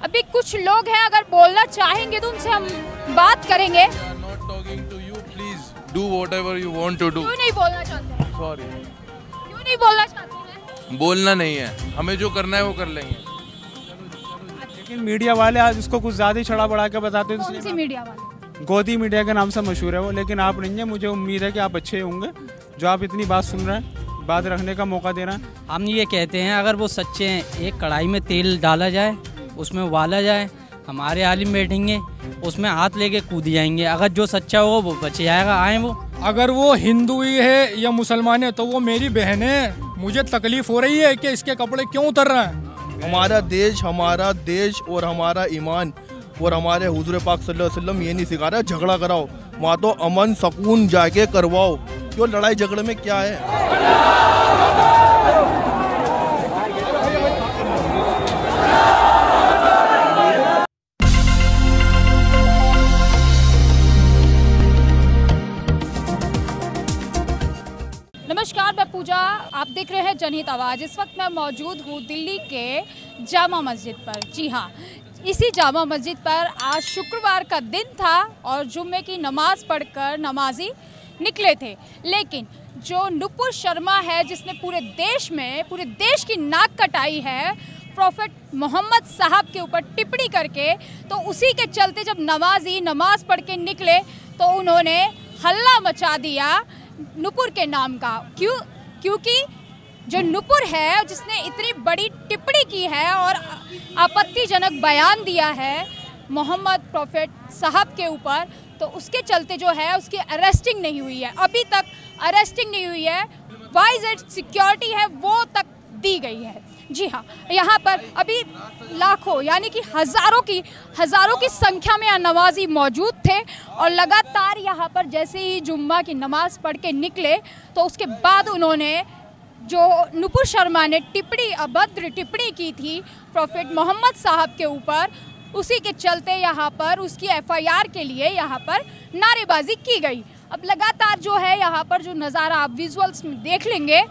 अभी कुछ लोग हैं अगर बोलना चाहेंगे तो उनसे हम बात करेंगे। नहीं बोलना चाहते हैं? क्यों नहीं बोलना चाहते बोलना नहीं है। हमें जो करना है वो कर लेंगे। लेकिन मीडिया वाले आज उसको कुछ ज़्यादा ही छड़ा बढ़ा के बताते हैं कौन सी इसलिए मीडिया वाले? गोदी मीडिया के नाम से मशहूर है वो लेकिन आप नहीं है मुझे उम्मीद है कि आप अच्छे होंगे। जो आप इतनी बात सुन रहे हैं बात रखने का मौका दे रहे हैं। हम ये कहते हैं अगर वो सच्चे हैं एक कढ़ाई में तेल डाला जाए उसमें उबाला जाए हमारे आलिम बैठेंगे उसमें हाथ लेके कूद जाएँगे। अगर जो सच्चा हो वो बच जाएगा आए वो। अगर वो हिंदू ही है या मुसलमान है तो वो मेरी बहन है। मुझे तकलीफ़ हो रही है कि इसके कपड़े क्यों उतर रहे हैं? हमारा देश हमारा देश और हमारा ईमान और हमारे हजूर पाक सल्लल्लाहु अलैहि वसल्लम ये नहीं सिखा रहा झगड़ा कराओ। वहाँ तो अमन सकून जाके करवाओ। क्यों लड़ाई झगड़े में क्या है? पूजा, आप देख रहे हैं जनहित आवाज़। इस वक्त मैं मौजूद हूँ दिल्ली के जामा मस्जिद पर। जी हाँ इसी जामा मस्जिद पर आज शुक्रवार का दिन था और जुम्मे की नमाज़ पढ़कर नमाजी निकले थे। लेकिन जो नुपुर शर्मा है, जिसने पूरे देश में, पूरे देश की नाक कटाई है, प्रॉफिट मोहम्मद साहब के ऊपर टिप्पणी करके तो उसी के चलते जब नमाजी, नमाज़ पढ़ के निकले तो उन्होंने हल्ला मचा दिया नुपुर के नाम का। क्यों? क्योंकि जो नुपुर है, जिसने इतनी बड़ी टिप्पणी की है और आपत्तिजनक बयान दिया है मोहम्मद प्रॉफिट साहब के ऊपर तो उसके चलते जो है, उसकी अरेस्टिंग नहीं हुई है। अभी तक अरेस्टिंग नहीं हुई है। वाइज एड सिक्योरिटी है? वो तक दी गई है। जी हाँ यहाँ पर अभी लाखों, यानी कि हज़ारों की हज़ारों की संख्या में नमाजी मौजूद थे और लगातार यहाँ पर जैसे ही जुम्मा की नमाज़ पढ़ के निकले तो उसके बाद उन्होंने जो नुपुर शर्मा ने टिप्पणी, अभद्र टिप्पणी की थी प्रॉफिट मोहम्मद साहब के ऊपर, उसी के चलते यहाँ पर उसकी एफआईआर के लिए यहाँ पर नारेबाजी की गई। अब लगातार जो है यहाँ पर जो नज़ारा आप विजुअल्स में देख लेंगे।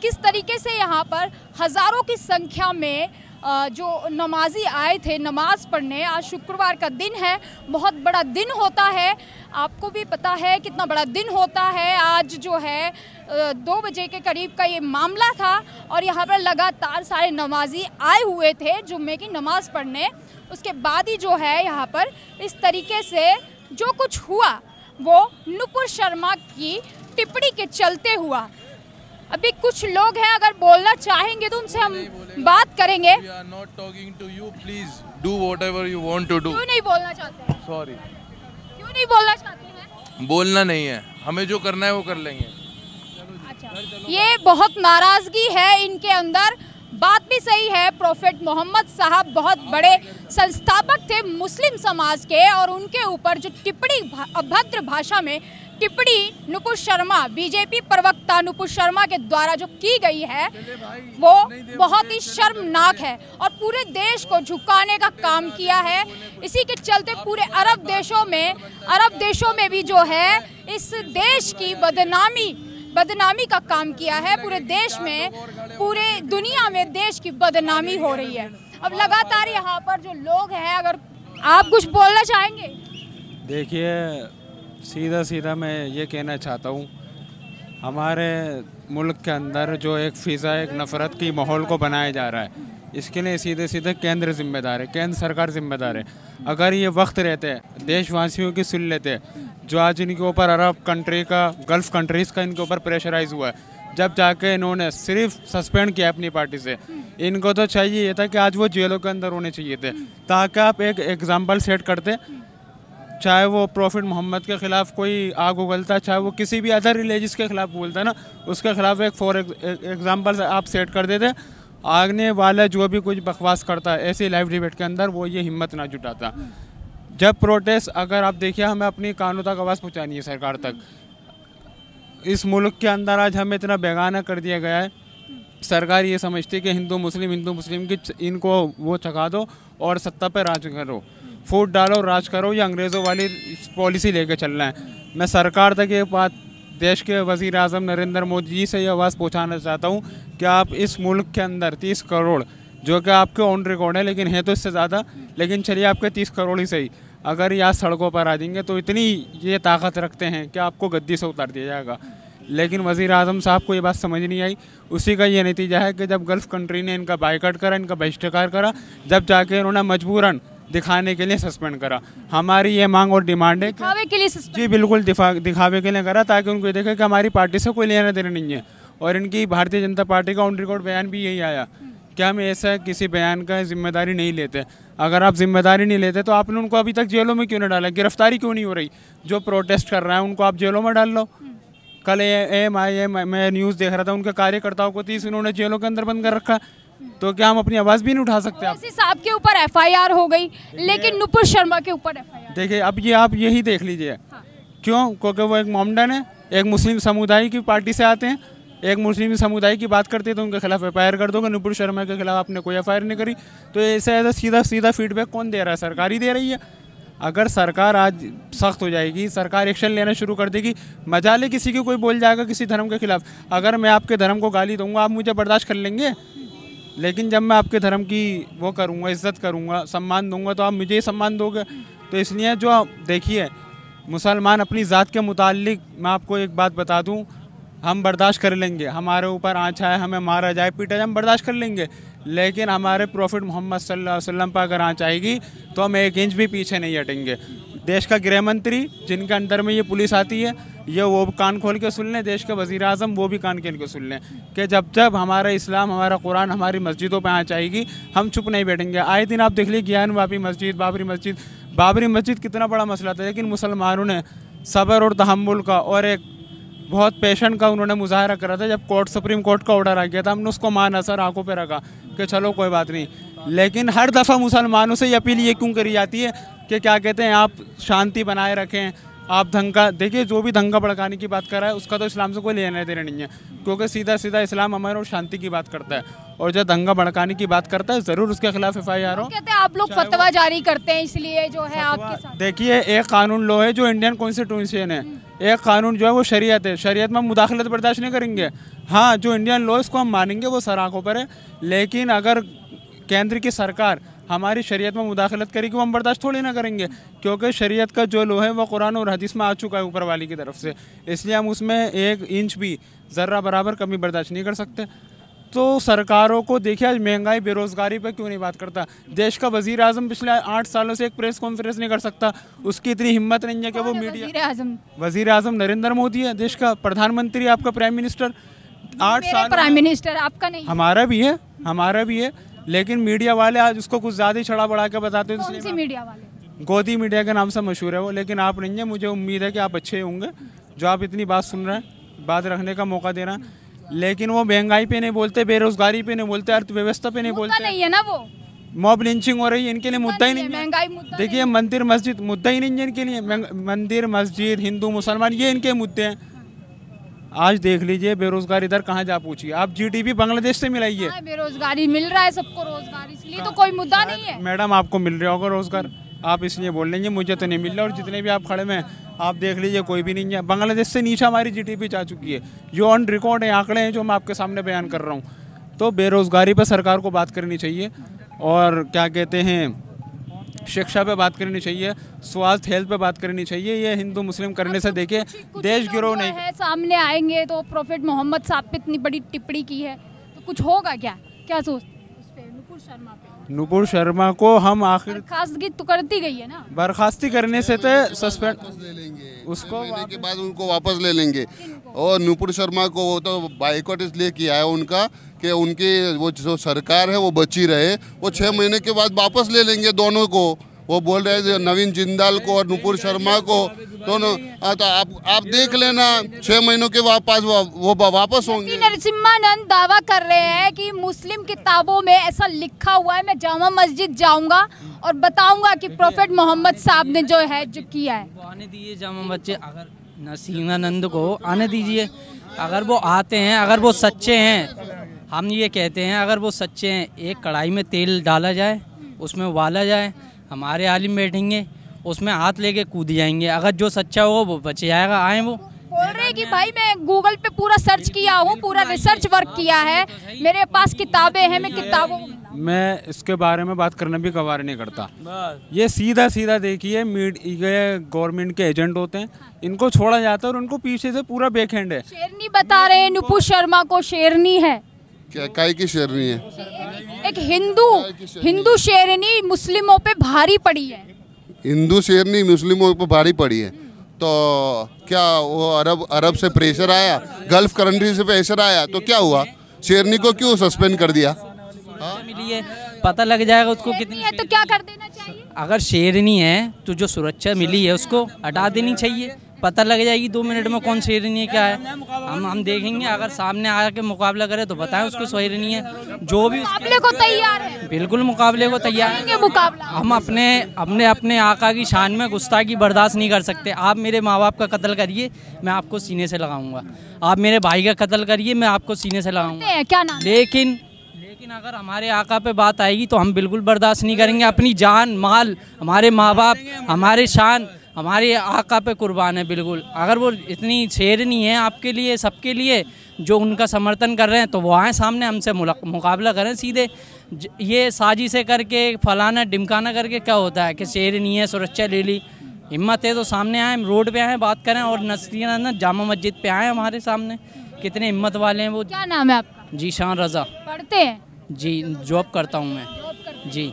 किस तरीके से यहाँ पर हज़ारों की संख्या में जो नमाजी आए थे, नमाज़ पढ़ने, आज शुक्रवार का दिन है, बहुत बड़ा दिन होता है। आपको भी पता है कितना बड़ा दिन होता है। आज जो है दो बजे के करीब का ये मामला था और यहाँ पर लगातार सारे नमाजी आए हुए थे, जुम्मे की नमाज़ पढ़ने। उसके बाद ही जो है यहाँ पर इस तरीके से जो कुछ हुआ, वो नुपुर शर्मा की टिप्पणी के चलते हुआ। अभी कुछ लोग हैं अगर बोलना चाहेंगे तो उनसे हम बात करेंगे। क्यों नहीं बोलना चाहते सॉरी क्यों नहीं बोलना चाहते हैं? बोलना नहीं है। हमें जो करना है वो कर लेंगे। अच्छा। ये बहुत नाराज़गी है इनके अंदर। बात भी सही है प्रोफेट मोहम्मद साहब बहुत बड़े संस्थापक थे मुस्लिम समाज के और उनके ऊपर जो टिप्पणी अभद्र भाषा में टिप्पणी नुपुर शर्मा बीजेपी प्रवक्ता नुपुर शर्मा के द्वारा जो की गई है वो बहुत ही शर्मनाक है और पूरे देश को झुकाने का काम किया है। इसी के चलते पूरे अरब देशों में अरब देशों में भी जो है इस देश की बदनामी बदनामी का काम किया है। पूरे देश में पूरे दुनिया में देश की बदनामी हो रही है। अब लगातार यहाँ पर जो लोग हैं, अगर आप कुछ बोलना चाहेंगे? देखिए, सीधा सीधा मैं ये कहना चाहता हूँ, हमारे मुल्क के अंदर जो एक फ़िज़ा एक नफ़रत की माहौल को बनाया जा रहा है, इसके लिए सीधे सीधे केंद्र जिम्मेदार है, केंद्र सरकार जिम्मेदार है। अगर ये वक्त रहते देशवासियों की सुन लेते जो आज इनके ऊपर अरब कंट्री का, गल्फ़ कंट्रीज़ का इनके ऊपर प्रेशराइज हुआ है जब जाके इन्होंने सिर्फ़ सस्पेंड किया अपनी पार्टी से, इनको तो चाहिए ये था कि आज वो जेलों के अंदर होने चाहिए थे, ताकि आप एक एग्ज़ाम्पल सेट करते, चाहे वो प्रॉफिट मोहम्मद के खिलाफ कोई आग उगलता, चाहे वो किसी भी अदर रिलीजियस के खिलाफ बोलता ना, उसके खिलाफ एक फॉर एग्ज़ाम्पल आप सेट कर देते, आगने वाला जो भी कुछ बकवास करता है, ऐसे लाइव डिबेट के अंदर वो ये हिम्मत ना जुटाता। जब प्रोटेस्ट अगर आप देखिए, हमें अपनी कानून तक आवाज़ पहुँचानी है सरकार तक इस मुल्क के अंदर आज हमें इतना बेगाना कर दिया गया है। सरकार ये समझती है कि हिंदू, मुस्लिम हिंदू, मुस्लिम की इनको वो चखा दो और सत्ता पर राज करो। फूट डालो, राज करो, या अंग्रेज़ों वाली पॉलिसी लेके चलना है। मैं सरकार तक ये बात, देश के वज़ीर अजम नरेंद्र मोदी जी से ये आवाज़ पहुँचाना चाहता हूँ कि आप इस मुल्क के अंदर तीस करोड़, जो कि आपके ऑन रिकॉर्ड है, लेकिन है तो इससे ज़्यादा, लेकिन चलिए आपके तीस करोड़ ही सही। अगर यहाँ सड़कों पर आ जाएँगे तो इतनी ये ताकत रखते हैं कि आपको गद्दी से उतार दिया जाएगा। लेकिन वज़ीर अजम साहब को ये बात समझ नहीं आई। उसी का ये नतीजा है कि जब गल्फ़ कंट्री ने इनका बाइकआउट करा इनका बहिष्कार करा जब जाके इन्होंने मजबूरन दिखाने के लिए सस्पेंड करा। हमारी ये मांग और डिमांड है दिखावे के लिए जी बिल्कुल दिखावे के लिए करा ताकि उनको देखे कि हमारी पार्टी से कोई लेना देना नहीं है। और इनकी भारतीय जनता पार्टी का ऑन रिकॉर्ड बयान भी यही आया। कि हम ऐसा किसी बयान का ज़िम्मेदारी नहीं लेते? अगर आप ज़िम्मेदारी नहीं लेते तो आपने उनको अभी तक जेलों में क्यों नहीं डाला? गिरफ्तारी क्यों नहीं हो रही? जो प्रोटेस्ट कर रहा है उनको आप जेलों में डाल लो। कल एम आई एम मैं न्यूज़ देख रहा था उनके कार्यकर्ताओं को तीस उन्होंने जेलों के अंदर बंद कर रखा। तो क्या हम अपनी आवाज़ भी नहीं उठा सकते आप? साहब के ऊपर एफआईआर हो गई लेकिन नुपुर शर्मा के ऊपर एफआईआर। देखिए अब ये आप यही देख लीजिए। क्यों? क्योंकि वो एक मोमडन है एक मुस्लिम समुदाय की पार्टी से आते हैं। एक मुस्लिम समुदाय की बात करते हैं तो उनके खिलाफ एफआईआर कर दोगे। नुपुर शर्मा के खिलाफ आपने कोई एफआईआर नहीं करी। तो ऐसे ऐसा सीधा सीधा फीडबैक कौन दे रहा है? सरकार ही दे रही है। अगर सरकार आज सख्त हो जाएगी, सरकार एक्शन लेना शुरू कर देगी मजाले किसी की कोई बोल जाएगा किसी धर्म के खिलाफ। अगर मैं आपके धर्म को गाली दूँगा, आप मुझे बर्दाश्त कर लेंगे? लेकिन जब मैं आपके धर्म की वो करूँगा, इज़्ज़त करूँगा, सम्मान दूँगा तो आप मुझे ही सम्मान दोगे? तो इसलिए जो देखिए, मुसलमान अपनी ज़ात के मुतालिक मैं आपको एक बात बता दूँ हम बर्दाश्त कर लेंगे। हमारे ऊपर आँच आए, हमें मारा जाए, पीटा जाए, हम बर्दाश्त कर लेंगे। लेकिन हमारे प्रॉफिट मोहम्मद वसल्लम पर अगर आँच आएगी तो हम एक इंच भी पीछे नहीं हटेंगे। देश का गृह मंत्री जिनके अंदर में ये पुलिस आती है, ये वो कान खोल के सुन लें, देश के वज़ीर अजम वो भी कान खोल के सुन लें कि जब जब हमारा इस्लाम, हमारा कुरान हमारी मस्जिदों पर आँच आएगी, हम चुप नहीं बैठेंगे। आए दिन आप देख लीजिए ज्ञान वापी मस्जिद, बाबरी मस्जिद। बाबरी मस्जिद कितना बड़ा मसला था, लेकिन मुसलमानों ने सब्र और तहमुल का और एक बहुत पेशेंट का उन्होंने मुजाहरा करा था जब कोर्ट सुप्रीम कोर्ट का ऑर्डर आ गया था हमने उसको माना सर आँखों पे रखा कि चलो कोई बात नहीं। लेकिन हर दफ़ा मुसलमानों से ये अपील ये क्यों करी जाती है कि क्या कहते हैं आप शांति बनाए रखें आप दंगा देखिए जो भी दंगा भड़काने की बात कर रहा है उसका तो इस्लाम से कोई लेना देना नहीं है क्योंकि सीधा सीधा इस्लाम हमारे और शांति की बात करता है। और जो दंगा भड़काने की बात करता है ज़रूर उसके खिलाफ एफ़ आई आर हो कहते हैं आप लोग फतवा जारी करते हैं इसलिए जो है आपके साथ। देखिए एक कानून लो है जो इंडियन कॉन्स्टिट्यूशन है। एक कानून जो है वो शरीयत है। शरीयत में हम मुदाखलत बर्दाश्त नहीं करेंगे। हाँ जो इंडियन लॉ इसको हम मानेंगे, वो सर आँखों पर है। लेकिन अगर केंद्र की सरकार हमारी शरीयत में मुदाखलत करेगी, वो हम बर्दाश्त थोड़ी ना करेंगे। क्योंकि शरीयत का जो लो है, वो कुरान और हदीस में आ चुका है ऊपर वाली की तरफ़ से। इसलिए हम उसमें एक इंच भी ज़र्रा बराबर कमी बर्दाश्त नहीं कर सकते। तो सरकारों को देखिए आज महँगाई बेरोजगारी पर क्यों नहीं बात करता? देश का वज़ीर आज़म पिछले आठ सालों से एक प्रेस कॉन्फ्रेंस नहीं कर सकता। उसकी इतनी हिम्मत नहीं है कि वो मीडिया वज़ीर आज़म वज़ीर आज़म नरेंद्र मोदी है देश का प्रधानमंत्री आपका प्राइम मिनिस्टर। आठ साल प्राइम मिनिस्टर आपका नहीं। हमारा भी है हमारा भी है लेकिन मीडिया वाले आज उसको कुछ ज़्यादा ही छड़ा बढ़ा के बताते हैं। मीडिया वाले? गोदी मीडिया के नाम से मशहूर है वो लेकिन आप नहीं है मुझे उम्मीद है कि आप अच्छे होंगे। जो आप इतनी बात सुन रहे हैं बात रखने का मौका दे रहे हैं लेकिन वो महँगाई पे नहीं बोलते बेरोजगारी पे नहीं बोलते अर्थव्यवस्था पे नहीं बोलते। नहीं है ना वो? मॉब लिंचिंग हो रही है इनके लिए मुद्दा ही नहीं है, महँगाई देखिए मंदिर मस्जिद मुद्दा ही नहीं है इनके लिए। मंदिर मस्जिद हिंदू मुसलमान ये इनके मुद्दे हैं। आज देख लीजिए बेरोजगारी दर कहाँ जा पूछिए। आप जीडीपी बांग्लादेश से मिलाइए। हाँ, बेरोजगारी मिल रहा है सबको रोज़गार इसलिए तो कोई मुद्दा नहीं है। मैडम आपको मिल रहा होगा रोज़गार। आप इसलिए बोल लेंगे मुझे तो नहीं मिल रहा और जितने भी आप खड़े में आप देख लीजिए कोई भी नहीं है। बांग्लादेश से नीचे हमारी जीडीपी जा चुकी है। जो ऑन रिकॉर्ड है आंकड़े हैं जो मैं आपके सामने बयान कर रहा हूँ। तो बेरोजगारी पर सरकार को बात करनी चाहिए और क्या कहते हैं शिक्षा पे बात करनी चाहिए स्वास्थ्य हेल्थ पे बात करनी चाहिए। ये हिंदू मुस्लिम करने से देखिए देश गिरोह नहीं। है सामने आएँगे तो प्रॉफिट मोहम्मद साहब पे इतनी बड़ी टिप्पणी की है। तो कुछ होगा क्या? क्या सोच? उस नुपुर शर्मा पे। नुपुर शर्मा को हम आखिर खासगी तो करती गई है ना? बर्खास्ती करने से तो सस्पेंड ले लेंगे। उसको के बाद उनको वापस ले लेंगे। और नुपुर शर्मा को वो तो बाइकॉट इसलिए किया है उनका कि उनकी वो जो सरकार है वो बची रहे। वो छः महीने के बाद वापस ले लेंगे दोनों को। वो बोल रहे थे नवीन जिंदाल को और नुपुर शर्मा को। दोनों तो आप आप देख लेना छः महीनों के वापस वो, वो वापस होंगे। नरसिम्हानंद दावा कर रहे हैं कि मुस्लिम किताबों में ऐसा लिखा हुआ है मैं जामा मस्जिद जाऊँगा और बताऊँगा कि प्रोफेट मोहम्मद साहब ने जो है जो किया है। आने दिए जामा बच्चे अगर नसीमानंद को आने दीजिए। अगर वो आते हैं अगर वो सच्चे हैं हम ये कहते हैं अगर वो सच्चे हैं एक कढ़ाई में तेल डाला जाए उसमें उबाला जाए हमारे आलिम बैठेंगे उसमें हाथ लेके कूद जाएँगे। अगर जो सच्चा होगा वो बच जाएगा। आए वो। बोल रहे हैं कि भाई मैं गूगल पे पूरा सर्च किया हूँ पूरा रिसर्च वर्क किया है। मेरे पास किताबें हैं मैं किताबों मैं इसके बारे में बात करना भी कवार नहीं करता। ये सीधा सीधा देखिए मीड ये गवर्नमेंट के एजेंट होते हैं। इनको छोड़ा जाता है और उनको पीछे से पूरा बैकहैंड है। शेरनी बता रहे हैं नुपुर शर्मा को शेरनी है। क्या काय की शेरनी है? एक हिंदू हिंदू शेरनी मुस्लिमों पे भारी पड़ी है। हिंदू शेरनी मुस्लिमों पर भारी पड़ी है। तो क्या वो अरब अरब से प्रेशर आया? गल्फ कंट्री से प्रेशर आया? तो क्या हुआ? शेरनी को क्यों सस्पेंड कर दिया? मिली है? पता लग जाएगा उसको कितनी है तो क्या कर देना चाहिए? अगर शेरनी है तो जो सुरक्षा मिली है उसको हटा देनी चाहिए। पता लग जाएगी दो मिनट में कौन शेरनी है क्या है। हम हम देखेंगे अगर सामने आके मुकाबला करे तो बताएँ उसको शेरनी है। जो भी उसके- मुकाबले को तैयार है। बिल्कुल मुकाबले को तैयार। हैं मुकाबला। हम अपने अपने अपने आका की शान में गुस्ताखी बर्दाश्त नहीं कर सकते। आप मेरे माँ बाप का कत्ल करिए मैं आपको सीने से लगाऊँगा। आप मेरे भाई का कत्ल करिए मैं आपको सीने से लगाऊँगा। क्या नाम लेकिन लेकिन अगर हमारे आका पे बात आएगी तो हम बिल्कुल बर्दाश्त नहीं करेंगे। अपनी जान माल हमारे माँ बाप हमारे शान हमारे आका पे कुर्बान है बिल्कुल। अगर वो इतनी शेरनी है आपके लिए सबके लिए जो उनका समर्थन कर रहे हैं तो वो आए सामने हमसे मुकाबला करें सीधे। ये साजिशें करके फलाना डिमकाना करके क्या होता है कि शेरनी है सुरक्षा ले ली। हिम्मत है तो सामने आए रोड पे आए बात करें और नसरीना जामा मस्जिद पे आए हमारे सामने। कितने हिम्मत वाले हैं वो। क्या नाम है आपका? जी शान रज़ा। पढ़ते हैं? जी जॉब करता हूँ मैं। जी।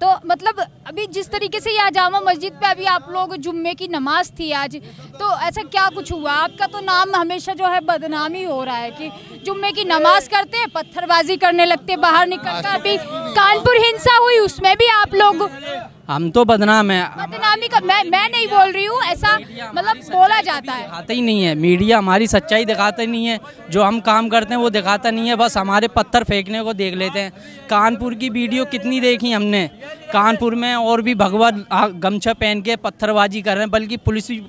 तो मतलब अभी जिस तरीके से यहाँ जामा मस्जिद पे अभी आप लोग जुम्मे की नमाज़ थी आज तो ऐसा क्या कुछ हुआ? आपका तो नाम हमेशा जो है बदनामी हो रहा है कि जुम्मे की नमाज़ करते हैं, पत्थरबाजी करने लगते बाहर निकल कर। अभी कानपुर हिंसा हुई, उसमें भी आप लोग हम तो बदनाम है। बदनामी का मैं मैं नहीं बोल रही हूँ ऐसा मतलब बोला जाता है। दिखाता ही नहीं है। मीडिया हमारी सच्चाई दिखाता ही नहीं है। जो हम काम करते हैं वो दिखाता नहीं है। बस हमारे पत्थर फेंकने को देख लेते हैं। कानपुर की वीडियो कितनी देखी हमने? कानपुर में और भी भगवान गमछा पहन के पत्थरबाजी कर रहे हैं बल्कि पुलिस भी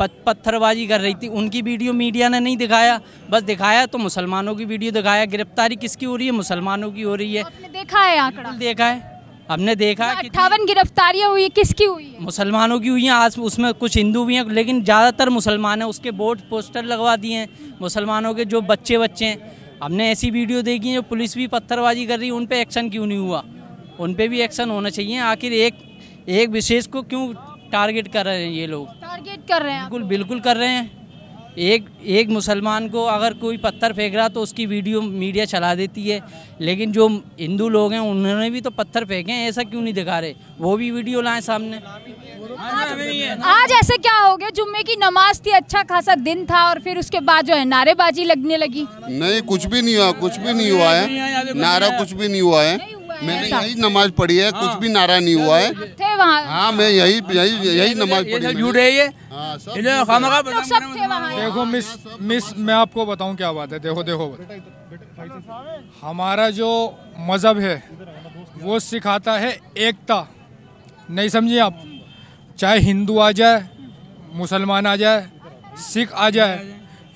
पत्थरबाजी कर रही थी। उनकी वीडियो मीडिया ने नहीं दिखाया। बस दिखाया तो मुसलमानों की वीडियो दिखाया। गिरफ्तारी किसकी हो रही है? मुसलमानों की हो रही है। देखा है आंकड़ा। देखा है। हमने देखा कि अट्ठावन गिरफ्तारियाँ हुई किसकी हुई है? मुसलमानों की हुई हैं आज उसमें कुछ हिंदू भी हैं लेकिन ज़्यादातर मुसलमान हैं उसके बोर्ड पोस्टर लगवा दिए हैं मुसलमानों के जो बच्चे बच्चे हैं। हमने ऐसी वीडियो देखी है जो पुलिस भी पत्थरबाजी कर रही है उन पर एक्शन क्यों नहीं हुआ? उन पे भी एक्शन होना चाहिए। आखिर एक एक विशेष को क्यों टारगेट कर रहे हैं ये लोग? टारगेट कर रहे हैं बिल्कुल बिल्कुल कर रहे हैं। एक एक मुसलमान को अगर कोई पत्थर फेंक रहा तो उसकी वीडियो मीडिया चला देती है। लेकिन जो हिंदू लोग हैं उन्होंने भी तो पत्थर फेंके हैं ऐसा क्यों नहीं दिखा रहे? वो भी वीडियो लाए सामने। आज ऐसे क्या हो गया? जुम्मे की नमाज़ थी अच्छा खासा दिन था और फिर उसके बाद जो है नारेबाजी लगने लगी। नहीं कुछ भी नहीं हुआ कुछ भी नहीं हुआ है। नारा कुछ भी नहीं हुआ है। मैंने यही नमाज़ पढ़ी है कुछ भी नारा नहीं हुआ है। थे वहाँ। हाँ मैं यही यही यही नमाज़ पढ़ी झूठ है ये। हाँ, देखो मिस मिस मैं आपको बताऊँ क्या बात है? देखो देखो। हमारा जो मज़हब है वो सिखाता है एकता। नहीं समझिए आप? चाहे हिंदू आ जाए मुसलमान आ जाए सिख आ जाए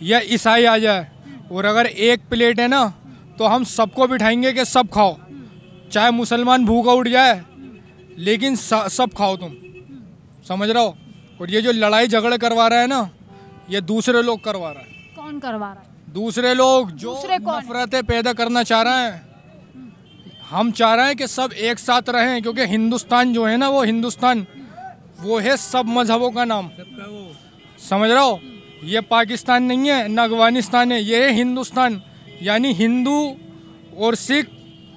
या ईसाई आ जाए और अगर एक प्लेट है ना तो हम सबको बिठाएँगे कि सब खाओ। चाहे मुसलमान भूखा उठ जाए लेकिन सब खाओ तुम। समझ रहे हो? और ये जो लड़ाई झगड़े करवा रहा है ना ये दूसरे लोग करवा रहा है। कौन करवा रहा है? दूसरे लोग जो? नफरतें पैदा करना चाह रहे हैं। हम चाह रहे हैं कि सब एक साथ रहें क्योंकि हिंदुस्तान जो है ना वो हिंदुस्तान वो है सब मजहबों का नाम। समझ रहे हो? ये पाकिस्तान नहीं है न अफ़गानिस्तान है ये है हिंदुस्तान। यानी हिंदू और सिख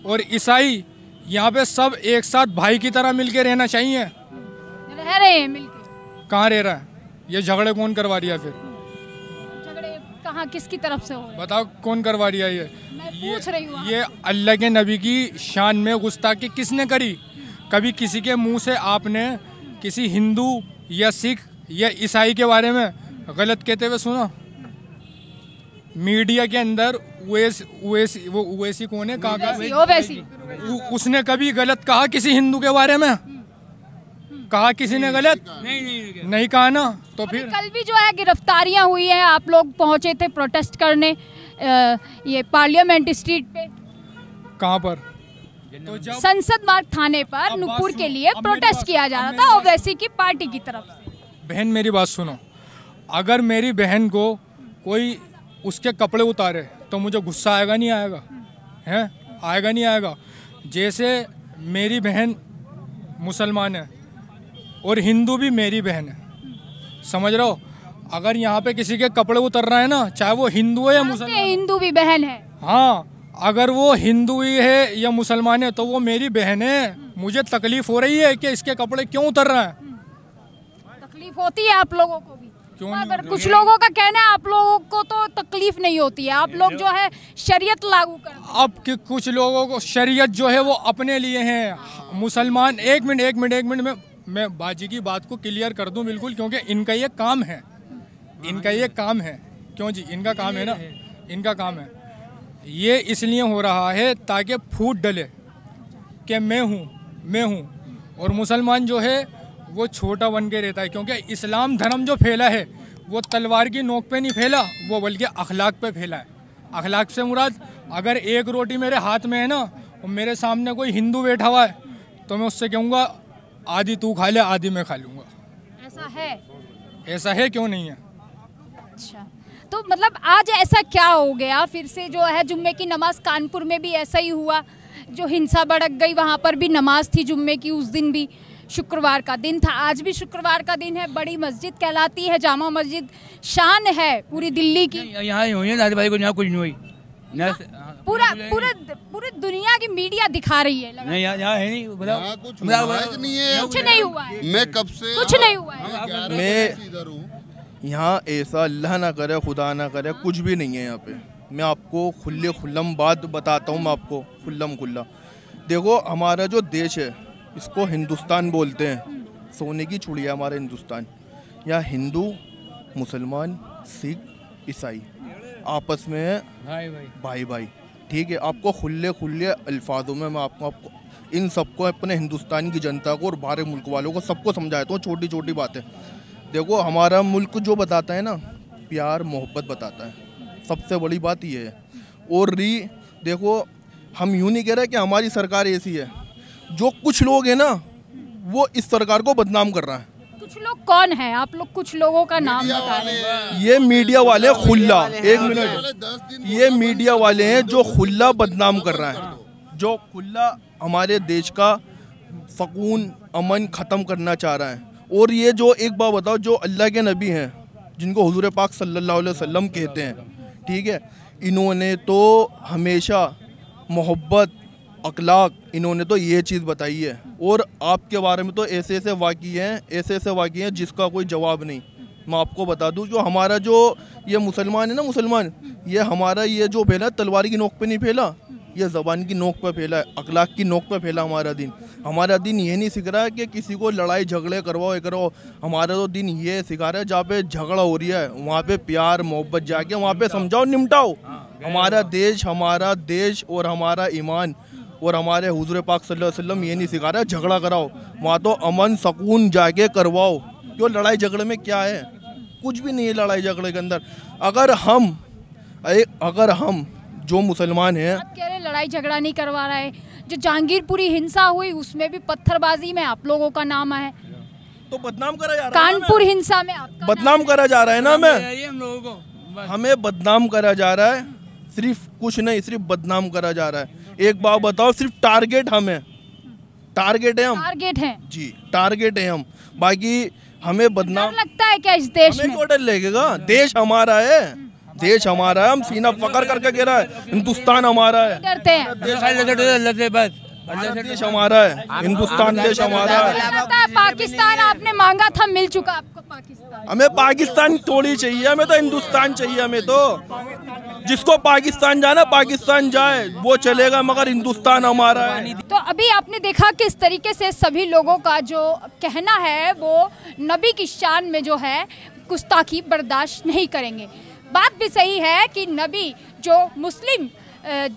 और ईसाई यहाँ पे सब एक साथ भाई की तरह मिलके रहना चाहिए। रह रहे हैं मिलके। कहाँ रह रहा है? ये झगड़े कौन करवा दिया फिर? झगड़े कहाँ किसकी तरफ़ से हो रहे बताओ कौन करवा दिया ये? मैं पूछ रही हूँ ये अल्लाह के नबी की शान में गुस्ताखी किसने करी? कभी किसी के मुँह से आपने किसी हिंदू या सिख या ईसाई के बारे में गलत कहते हुए सुना? मीडिया के अंदर उवैसी वो उवैसी कौन है? कहाँ का? वैसी वैसी। उ- उसने कभी गलत कहा किसी हिंदू के बारे में? कहा किसी ने गलत? नहीं नहीं नहीं कहा ना? तो फिर? कल भी जो है गिरफ्तारियाँ हुई हैं। आप लोग पहुँचे थे प्रोटेस्ट करने ये पार्लियामेंट स्ट्रीट पे। कहाँ पर? तो संसद मार्ग थाने पर नुपुर के लिए प्रोटेस्ट किया जा रहा था ओवैसी की पार्टी की तरफ़ से। बहन मेरी बात सुनो। अगर मेरी बहन को कोई उसके कपड़े उतारे तो मुझे गुस्सा आएगा नहीं आएगा? हैं? आएगा नहीं आएगा? जैसे मेरी बहन मुसलमान है और हिंदू भी मेरी बहन है। समझ रहे हो? अगर यहाँ पे किसी के कपड़े उतर रहे हैं ना चाहे वो हिंदू है या मुसलमान हिंदू भी बहन है। हाँ अगर वो हिंदू ही है या मुसलमान है तो वो मेरी बहन है। मुझे तकलीफ़ हो रही है कि इसके कपड़े क्यों उतर रहे हैं? तकलीफ़ होती है आप लोगों को भी। क्यों नहीं अगर कुछ लोगों का कहना है आप लोगों को तो तकलीफ़ नहीं होती है। आप लोग जो है शरीयत लागू कर अब कि कुछ लोगों को शरीयत जो है वो अपने लिए है। मुसलमान एक मिनट एक मिनट एक मिनट में मैं बाजी की बात को क्लियर कर दूँ बिल्कुल क्योंकि इनका ये काम है। इनका ये काम है। क्यों जी? इनका काम है ना? इनका काम है। ये इसलिए हो रहा है ताकि फूट डले कि मैं हूँ मैं हूँ। और मुसलमान जो है वो छोटा बन के रहता है क्योंकि इस्लाम धर्म जो फैला है वो तलवार की नोक पे नहीं फैला वो बल्कि अखलाक पे फैला है। अखलाक से मुराद अगर एक रोटी मेरे हाथ में है ना और मेरे सामने कोई हिंदू बैठा हुआ है तो मैं उससे कहूँगा आधी तू खा ले आधी मैं खा लूँगा। ऐसा है? ऐसा है क्यों नहीं है? अच्छा। तो मतलब आज ऐसा क्या हो गया? फिर से जो है जुम्मे की नमाज़ कानपुर में भी ऐसा ही हुआ जो हिंसा भड़क गई वहाँ पर भी नमाज़ थी जुम्मे की उस दिन भी। शुक्रवार का दिन था। आज भी शुक्रवार का दिन है। बड़ी मस्जिद कहलाती है। जामा मस्जिद शान है पूरी दिल्ली की। यहाँ ही हुई है दादी भाई को यहाँ कुछ नहीं हुई। से- हाँ, पूरा पूरे पूरी दुनिया की मीडिया दिखा रही है नहीं यहाँ है नहीं बताओ। कुछ नहीं है। कुछ नहीं हुआ है। मैं कब से कुछ नहीं हुआ है। मैं हूँ। यहाँ ऐसा अल्लाह ना करे खुदा ना करे कुछ भी नहीं है यहाँ पे। मैं आपको खुले खुल्लम बात बताता हूँ मैं आपको खुल्लम खुल्ला। देखो हमारा जो देश है इसको हिंदुस्तान बोलते हैं। सोने की चुड़िया हमारा हिंदुस्तान। यहाँ हिंदू मुसलमान सिख ईसाई। आपस में भाई भाई। भाई भाई। ठीक है आपको खुले खुले अल्फाजों में मैं आपको आपको इन सबको अपने हिंदुस्तान की जनता को और बाहर मुल्क वालों को सबको समझाता हूँ छोटी छोटी बातें। देखो हमारा मुल्क जो बताता है ना प्यार मोहब्बत बताता है। सबसे बड़ी बात ये है। और री देखो हम यूँ नहीं कह रहे कि हमारी सरकार ऐसी है। जो कुछ लोग हैं ना वो इस सरकार को बदनाम कर रहा है। कुछ लोग कौन है? आप लोग कुछ लोगों का नाम बता रहे हैं। ये मीडिया वाले खुल्ला। एक मिनट। ये मीडिया वाले हैं जो खुला बदनाम कर रहा है। जो खुला हमारे देश का सकून अमन ख़त्म करना चाह रहा है। और ये जो एक बात बताओ जो अल्लाह के नबी हैं जिनको हजूर पाक सल्लल्लाहु अलैहि वसल्लम कहते हैं ठीक है? इन्होंने तो हमेशा मोहब्बत अखलाक इन्होंने तो ये चीज़ बताई है। और आपके बारे में तो ऐसे ऐसे वाक़ी हैं ऐसे ऐसे वाक़ी हैं जिसका कोई जवाब नहीं। मैं आपको बता दूँ जो हमारा जो ये मुसलमान है ना मुसलमान ये हमारा ये जो फैला तलवार की नोक पे नहीं फैला ये ज़बान की नोक पे फैला है अखलाक की नोक पे फैला हमारा दिन। हमारा दिन ये नहीं सिख रहा है कि किसी को लड़ाई झगड़े करवाओ ये करवाओ हमारा तो दिन ये सिखा रहा है जहाँ पे झगड़ा हो रही है वहाँ पे प्यार मोहब्बत जाके वहाँ पे समझाओ निमटाओ। हमारा देश हमारा देश और हमारा ईमान और हमारे हुजूर पाक सल्लल्लाहु अलैहि वसल्लम ये नहीं सिखा रहा है झगड़ा कराओ। वहाँ तो अमन सकून जाके करवाओ। क्यों लड़ाई झगड़े में क्या है? कुछ भी नहीं है लड़ाई झगड़े के अंदर। अगर हम अगर हम जो मुसलमान हैं कह रहे लड़ाई झगड़ा नहीं करवा रहा है। जो जहांगीरपुरी हिंसा हुई उसमें भी पत्थरबाजी में आप लोगों का नाम है। तो बदनाम करा जा रहा है कानपुर हिंसा में आपका बदनाम करा जा रहा है ना ये हम लोगों को। हमें बदनाम करा जा रहा है। सिर्फ़ कुछ नहीं सिर्फ़ बदनाम करा जा रहा है। एक बात बताओ सिर्फ़ टारगेट हम। है टारगेट है हम। टारगेट है। जी टारगेट है हम। बाकी हमें बदनाम लगता है क्या इस देश हमें में? क्यों डर लगेगा? देश हमारा है। देश हमारा है। हम सीना पकड़ करके कह रहा है। हिंदुस्तान हमारा है। डरते हैं। देश हमारा है। हिंदुस्तान देश हमारा है। है पाकिस्तान आपने मांगा था मिल चुका आपको पाकिस्तान। हमें पाकिस्तान थोड़ी चाहिए हमें तो हिंदुस्तान चाहिए हमें तो। जिसको पाकिस्तान जाना, पाकिस्तान जाए, वो चलेगा, मगर हिंदुस्तान हमारा है। तो अभी आपने देखा किस तरीके से सभी लोगों का जो कहना है, वो नबी की शान में जो है, गुस्ताखी बर्दाश्त नहीं करेंगे। बात भी सही है कि नबी जो मुस्लिम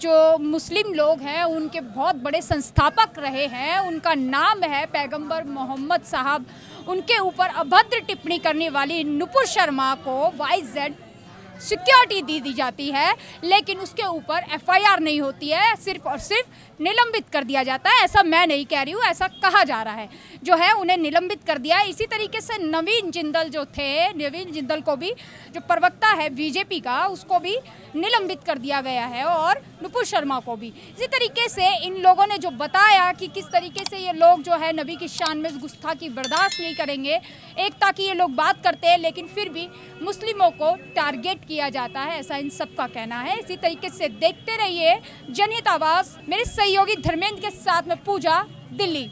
जो मुस्लिम लोग हैं, उनके बहुत बड़े संस्थापक रहे हैं, उनका नाम है पैगंबर मोहम्मद साहब। उनके ऊपर अभद्र टिप्पणी करने वाली नुपुर शर्मा को वाई जेड सिक्योरिटी दी दी जाती है, लेकिन उसके ऊपर एफआईआर नहीं होती है, सिर्फ़ और सिर्फ़ निलंबित कर दिया जाता है। ऐसा मैं नहीं कह रही हूँ, ऐसा कहा जा रहा है। जो है, उन्हें निलंबित कर दिया इसी तरीके से नवीन जिंदल जो थे, नवीन जिंदल को भी, जो प्रवक्ता है बीजेपी का, उसको भी निलंबित कर दिया गया है और नुपुर शर्मा को भी। इसी तरीके से इन लोगों ने जो बताया कि किस तरीके से ये लोग जो है, नबी की शान में गुस्ताखी बर्दाश्त नहीं करेंगे, एकता की ये लोग बात करते हैं, लेकिन फिर भी मुस्लिमों को टारगेट किया जाता है। ऐसा इन सबका कहना है। इसी तरीके से देखते रहिए जनहित आवाज़, मेरे सहयोगी धर्मेंद्र के साथ में पूजा दिल्ली।